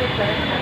Obrigada.